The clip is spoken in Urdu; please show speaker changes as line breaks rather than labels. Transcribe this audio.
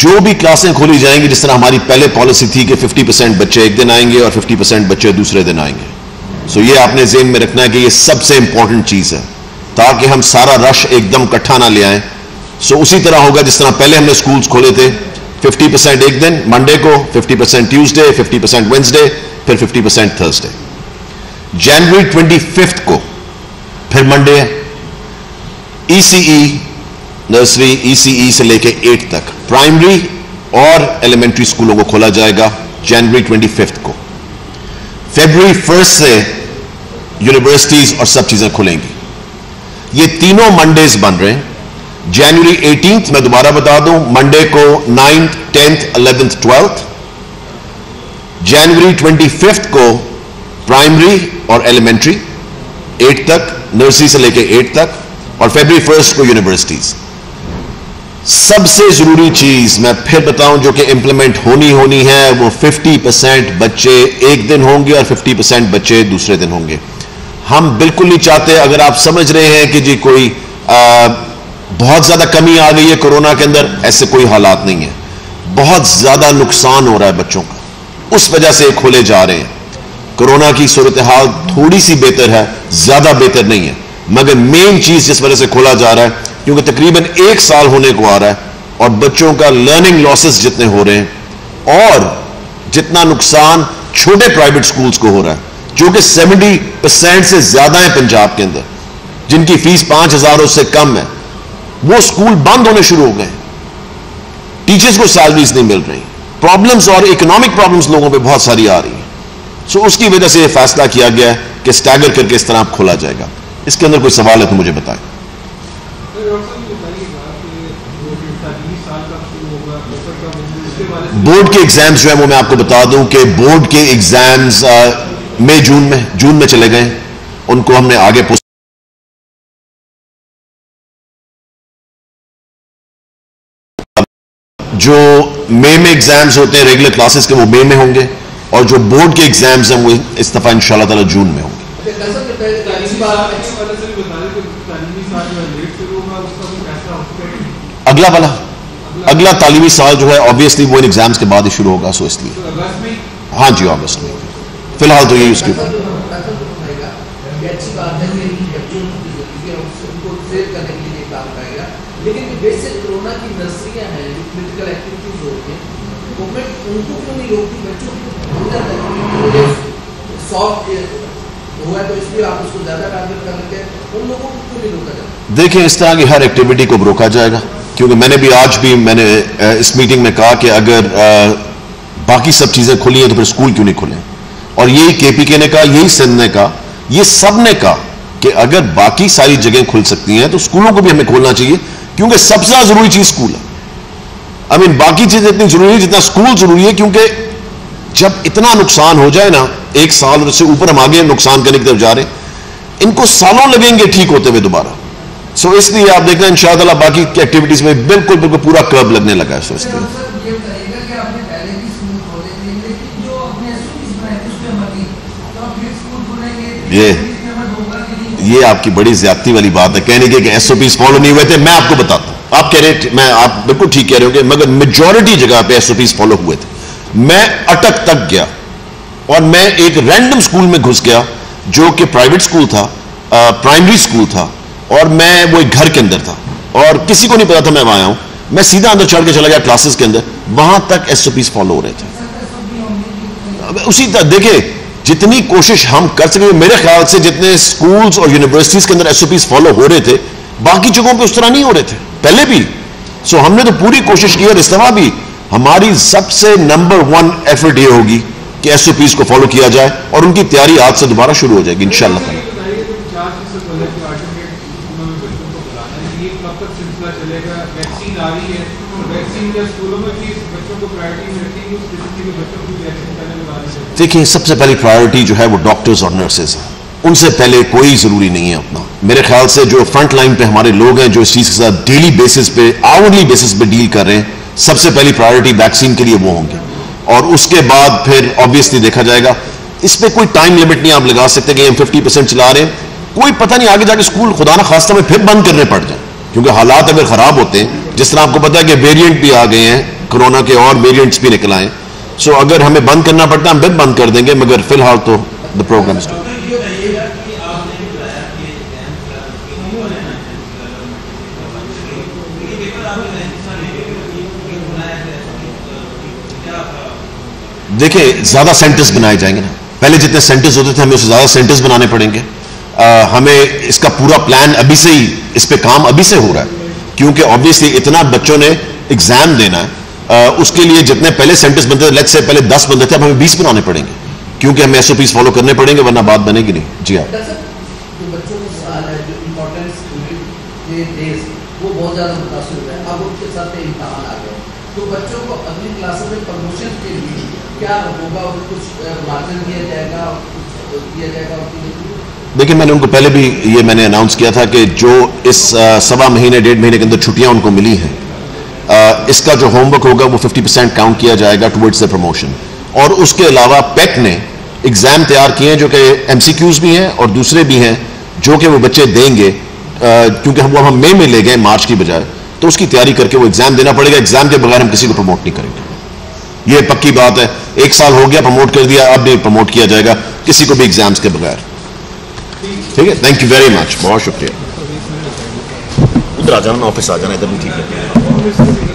جو بھی کلاسیں کھولی جائیں گی، جس طرح ہماری پہلے پالیسی تھی کہ ففٹی پرسینٹ بچے ایک دن آئیں گے اور ففٹی پرسینٹ بچے دوسرے دن آئیں گے۔ سو یہ آپ نے ذہن میں رکھنا ہے کہ یہ سب سے امپورٹنٹ چیز ہے۔ تاکہ ہم سارا رش ایک دم کٹھا نہ لے آئیں۔ سو اسی طرح ہوگا جس طرح پہلے ہم نے سکولز کھولے تھے۔ ففٹی پرسینٹ ایک دن منڈے کو fifty percent Tuesday fifty percent Wednesday پھر fifty percent Thursday January twenty fifth کو، پھر منڈے ای سی ای نرسری ای سی ای سے لے کے ایٹ تک۔ پرائمری اور ایلیمنٹری اسکولوں کو کھولا جائے گا جنوری ٹوینٹی ففتھ کو۔ فیبری فرسٹ سے یونیورسٹیز اور سب چیزیں کھلیں گی۔ یہ تینوں منڈیز بن رہے ہیں۔ جنوری ایٹینتھ میں دوبارہ بتا دوں منڈے کو ninth tenth eleventh twelfth January twenty fifth کو پرائمری اور ایلیمنٹری ایٹ تک، نرسری سے لے کے ایٹ تک۔ اور فیبری فرسٹ کو یونیورسٹیز سب سے ضروری چیز میں پھر بتاؤں جو کہ امپلیمنٹ ہونی ہونی ہے، وہ ففٹی پرسینٹ بچے ایک دن ہوں گے اور ففٹی پرسینٹ بچے دوسرے دن ہوں گے۔ ہم بالکل نہیں چاہتے، اگر آپ سمجھ رہے ہیں کہ جی کوئی بہت زیادہ کمی آ گئی ہے کورونا کے اندر، ایسے کوئی حالات نہیں ہے بہت زیادہ نقصان ہو رہا ہے بچوں کا۔ اس وجہ سے کھولے جا رہے ہیں۔ کرونا کی صورتحال تھوڑی سی بہتر ہے، زیادہ بہتر نہیں ہے۔ مگر مین چیز جس وجہ سے کھولا جا رہا ہے کیونکہ تقریباً ایک سال ہونے کو آ رہا ہے اور بچوں کا لرننگ لاسز جتنے ہو رہے ہیں اور جتنا نقصان چھوٹے پرائیویٹ سکولز کو ہو رہا ہے، جو کہ سیونٹی پرسینٹ سے زیادہ ہیں پنجاب کے اندر، جن کی فیس پانچ ہزار سے کم ہے۔ وہ سکول بند ہونے شروع ہو گئے ٹیچرز کو سیلریز نہیں مل رہی۔ پرابلمز اور اکنامک پرابلمز لوگوں پہ بہت ساری آ رہی ہیں۔ سو اس کی وجہ سے یہ فیصلہ کیا گیا ہے کہ سٹیگر کر کے اس طرح کھولا جائے گا۔ اس کے اندر کوئی سوال ہے تو مجھے بتائیں۔ بورڈ کے ایگزامز جو ہیں وہ میں آپ کو بتا دوں کہ بورڈ کے ایگزامز مئی، جون میں جون میں چلے گئے. ان کو ہم نے آگے پوسٹ جو مئی میں ایگزامز ہوتے ہیں ریگولر کلاسز کے وہ مئی میں ہوں گے اور جو بورڈ کے ایگزامز ہیں وہ اس دفعہ ان شاء اللہ جون میں ہوں گے. اگلا والا اگلا تعلیمی سال جو ہے آبویسلی وہ ان ایگزامز کے بعد ہی شروع ہوگا سو اس لیے۔ ہاں جی اگست میں فی الحال تو یہی اس کی دیکھیں، اس طرح کی ہر ایکٹیویٹی کو روکا جائے گا۔ کیونکہ میں نے بھی آج بھی میں نے اس میٹنگ میں کہا کہ اگر باقی سب چیزیں کھلی ہیں تو پھر اسکول کیوں نہیں کھلے؟ اور یہی کے پی کے نے کہا، یہی سندھ نے کہا، یہ سب نے کہا کہ اگر باقی ساری جگہیں کھل سکتی ہیں تو اسکولوں کو بھی ہمیں کھولنا چاہیے، کیونکہ سب سے ضروری چیز اسکول ہے۔ آئی مین باقی چیزیں اتنی ضروری ہے جتنا اسکول ضروری ہے، کیونکہ جب اتنا نقصان ہو جائے نا ایک سال سے اوپر ہم آگے نقصان کرنے کی طرف جا رہے ہیں ان کو سالوں لگیں گے ٹھیک ہوتے ہوئے دوبارہ۔ سو اس لیے آپ دیکھیں ان شاء اللہ باقی کی ایکٹیویٹیز میں بالکل بالکل پورا کرب لگنے لگا ہے سو اس لیے یہ یہ آپ کی بڑی زیادتی والی بات ہے کہنے کے کہ ایس او پیز فالو نہیں ہوئے تھے میں آپ کو بتاتا ہوں۔ آپ کہہ رہے میں آپ بالکل ٹھیک کہہ رہے ہوں گے مگر میجورٹی جگہ پہ ایس او پیز فالو ہوئے تھے۔ میں اٹک تک گیا اور میں ایک رینڈم سکول میں گھس گیا جو کہ پرائیویٹ سکول تھا پرائمری سکول تھا اور میں وہ ایک گھر کے اندر تھا اور کسی کو نہیں پتا تھا میں وہاں آیا ہوں۔ میں سیدھا اندر چڑھ کے چلا گیا کلاسز کے اندر، وہاں تک ایس او پیز فالو ہو رہے تھے۔ اسی طرح دیکھیں جتنی کوشش ہم کر سکیں میرے خیال سے جتنے سکولز اور یونیورسٹیز کے اندر ایس او پیز فالو ہو رہے تھے، باقی جگہوں پہ اس طرح نہیں ہو رہے تھے۔ پہلے بھی سو ہم نے تو پوری کوشش کی اور اس بھی۔ ہماری سب سے نمبر ون ایفرٹ یہ ہوگی کہ ایس او پیز کو فالو کیا جائے اور ان کی تیاری آج سے دوبارہ شروع ہو جائے گی، انشاءاللہ تعالی۔ دیکھیں سب سے پہلی پرائیورٹی جو ہے وہ ڈاکٹرز اور نرسز ہیں۔ ان سے پہلے کوئی ضروری نہیں ہے اپنا۔ میرے خیال سے جو فرنٹ لائن پہ ہمارے لوگ ہیں، جو اس چیز کے ساتھ ڈیلی بیسس پہ آورلی بیسس پہ ڈیل کر رہے ہیں سب سے پہلی پرائیورٹی ویکسین کے لیے وہ ہوں گے۔ اور اس کے بعد پھر آبویسلی دیکھا جائے گا۔ اس پہ کوئی ٹائم لمٹ نہیں آپ لگا سکتے کہ ہم ففٹی پرسینٹ چلا رہے ہیں۔ کوئی پتہ نہیں آگے جا کے اسکول خدا نہ خاصہ میں پھر بند کرنے پڑ جائیں۔ کیونکہ حالات اگر خراب ہوتے ہیں جس طرح آپ کو پتا ہے کہ ویریئنٹ بھی آ گئے ہیں کورونا کے اور ویریئنٹس بھی نکل آئیں سو اگر ہمیں بند کرنا پڑتا ہے ہم پھر بند کر دیں گے، مگر فی الحال تو دا پروگرام دیکھیں زیادہ سینٹرز بنائے جائیں گے نا۔ پہلے جتنے سینٹرز ہوتے تھے ہمیں اسے زیادہ سینٹرز بنانے پڑیں گے۔ آ, ہمیں اس کا پورا پلان ابھی سے ہی اس پہ کام ابھی سے ہو رہا ہے۔ کیونکہ آبویسلی اتنا بچوں نے ایگزام دینا ہے۔ آ, اس کے لیے جتنے پہلے سینٹرز بنتے تھے لیٹ سے پہلے دس بنتے تھے اب ہمیں بیس بنانے پڑیں گے۔ کیونکہ ہمیں ایس او پیز فالو کرنے پڑیں گے ورنہ بات بنے گی نہیں۔ جی ہاں۔
وہ بہت زیادہ متاثر ہوئے۔ ہیں اب ان کے ساتھ امتحان آ گئے تو بچوں کو اگلی کلاسوں میں پروموشن کے لیے کیا ہوگا؟ کچھ مارجن دیا جائے گا دیا جائے گا
دیکھیں، میں نے ان کو پہلے بھی یہ میں نے اناؤنس کیا تھا کہ جو اس سوا مہینے، ڈیڑھ مہینے کے اندر چھٹیاں ان کو ملی ہیں اس کا جو ہوم ورک ہوگا وہ ففٹی پرسینٹ کاؤنٹ کیا جائے گا ٹورڈز دا پروموشن اور اس کے علاوہ پیک نے ایگزام تیار کیے ہیں جو کہ ایم سی کیوز بھی ہیں اور دوسرے بھی ہیں جو کہ وہ بچے دیں گے کیونکہ ہم وہ ہم مئی میں لے گئے مارچ کی بجائے۔ تو اس کی تیاری کر کے وہ ایگزام دینا پڑے گا۔ ایگزام کے بغیر ہم کسی کو پروموٹ نہیں کریں گے۔ یہ پکی بات ہے۔ ایک سال ہو گیا پروموٹ کر دیا، اب بھی پروموٹ کیا جائے گا کسی کو بھی ایگزامس کے بغیر۔ ٹھیک ہے؟ تھینک یو ویری مچ بہت شکریہ۔ ادھر آ جانا آفس آ جانا، ادھر بھی ٹھیک ہے۔